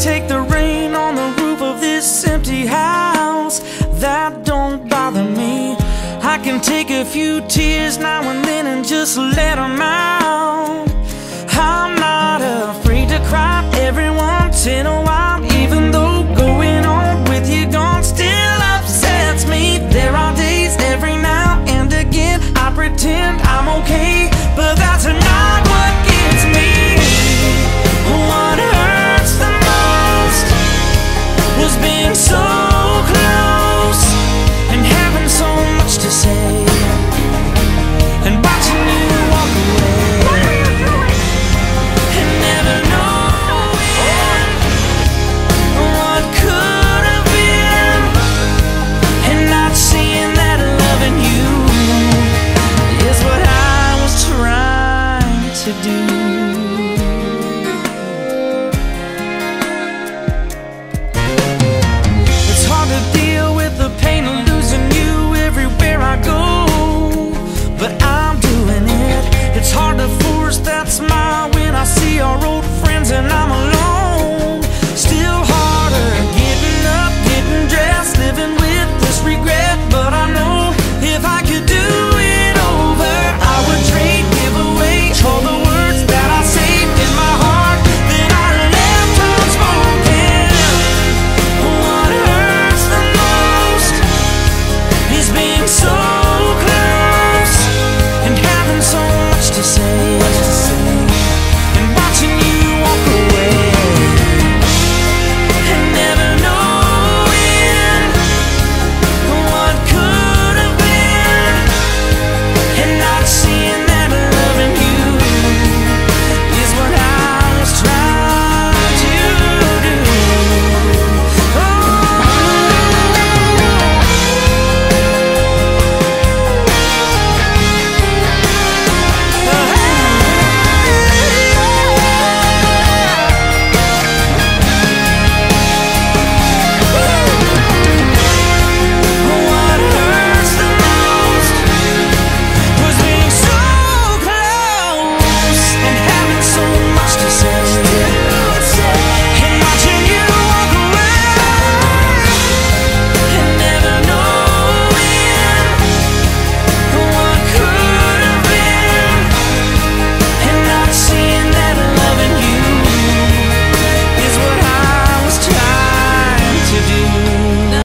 take the rain on the roof of this empty house. That don't bother me. I can take a few tears now and then and just let them out.